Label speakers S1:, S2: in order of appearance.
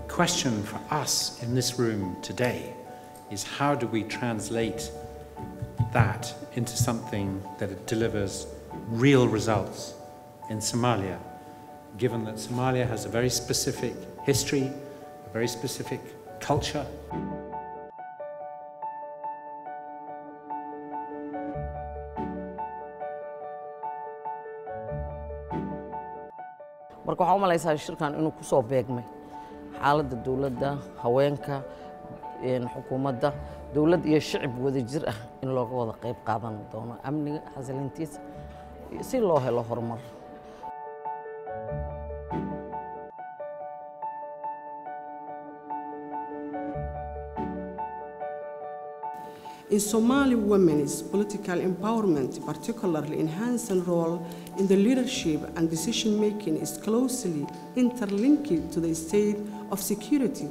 S1: question for us in this room today is how do we translate that into something that delivers real results in Somalia, given that Somalia has a very specific history, a very specific culture.
S2: marka waxaa u malaysaa shirkan inuu ku soo beegmay xaaladda dowladda haweenka xukuumadda dowlad iyo shicib wada jir ah in looga wada qayb qaadan doono amniga xasilintiisa si loo helo horumar
S3: In Somali women's political empowerment, particularly enhanced role in the leadership and decision making is closely interlinked to the state of security